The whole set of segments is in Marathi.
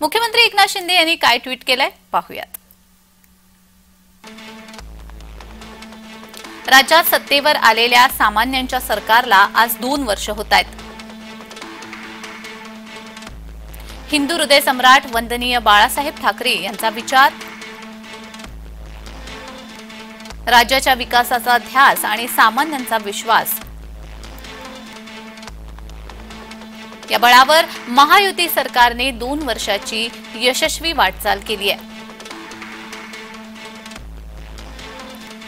मुख्यमंत्री एकनाथ शिंदे यांनी काय ट्विट केलंय? पाहूयात. राज्यात सत्तेवर आलेल्या सामान्यांच्या सरकारला आज दोन वर्ष होत आहेत हिंदू हृदय सम्राट वंदनीय बाळासाहेब ठाकरे यांचा विचार. राज्याच्या विकासाचा ध्यास आणि सामान्यांचा विश्वास या बळावर महायुती सरकारने दोन वर्षाची यशस्वी वाटचाल केली आहे.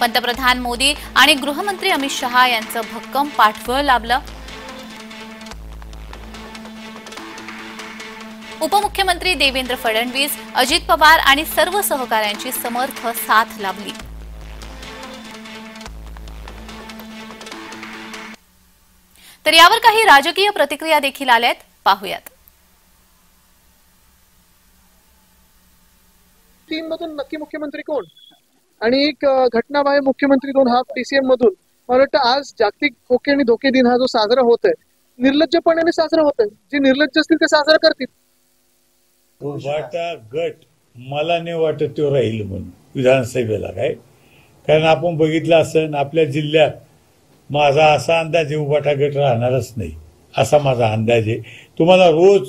पंतप्रधान मोदी आणि गृहमंत्री अमित शहा यांचं भक्कम पाठबळ लाभलं. उपमुख्यमंत्री देवेंद्र फडणवीस अजित पवार आणि सर्व सहकाऱ्यांची समर्थ साथ लाभली. तर यावर काही राजकीय प्रतिक्रिया देखील आल्यात. पाहूयात. तीन मधून नक्की मुख्यमंत्री कोण? आणि एक घटनाबाह्य मुख्यमंत्री दोन हा पीसीएम मधून मला वाटतं आज जागतिक खोके आणि धोके दिन हा जो साजरा होत आहे निर्लज्जपणाने साजरा होत आहे जे निर्लज्ज असतील ते साजरा करतील. गट मला नाही वाटत तो राहील म्हणून विधानसभेला काय? कारण आपण बघितलं असं आपल्या जिल्ह्यात माझा असा अंदाज आहे उभा गट राहणारच नाही. असा माझा अंदाज. आहे तुम्हाला रोज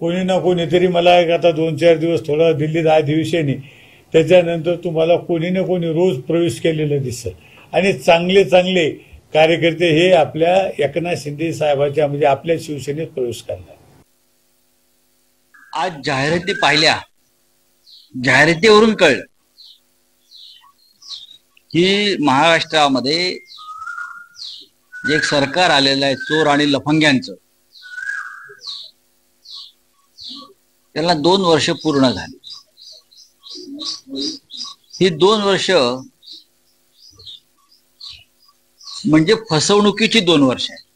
कोणी ना कोणीतरी मला एक आता दोन चार दिवस थोडं दिल्लीत अधिवेशन त्याच्यानंतर तुम्हाला कोणी ना कोणी रोज प्रवेश केलेलं दिसत आणि चांगले चांगले कार्यकर्ते हे आपल्या एकनाथ शिंदे साहेबांच्या म्हणजे आपल्या शिवसेनेत प्रवेश करणार. आज जाहिराती पाहिल्या. जाहिरातीवरून कळलं. की महाराष्ट्रामध्ये जे एक सरकार आलेलं आहे चोर आणि लफंग्यांचं. त्याला दोन वर्ष पूर्ण झाली. ही दोन वर्ष म्हणजे फसवणुकीची दोन वर्ष आहे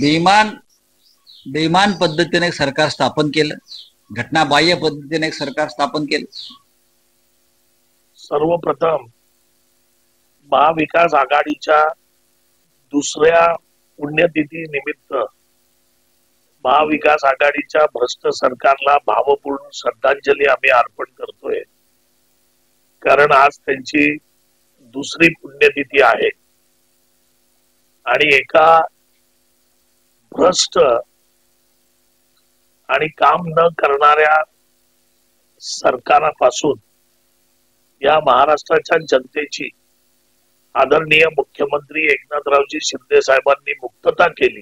बेमान बेमान पद्धतीने एक सरकार स्थापन केलं. घटनाबाह्य पद्धतीने एक सरकार स्थापन केलं. सर्वप्रथम महाविकास आघाडीच्या दुसऱ्या पुण्यतिथी निमित्त महाविकास आघाडीच्या भ्रष्ट सरकारला भावपूर्ण श्रद्धांजली आम्ही अर्पण करतोय. कारण आज त्यांची दुसरी पुण्यतिथी आहे. आणि एका भ्रष्ट आणि काम न करणाऱ्या सरकारापासून या महाराष्ट्राच्या जनतेची आदरणीय मुख्यमंत्री एकनाथरावजी शिंदे साहेबांनी मुक्तता केली.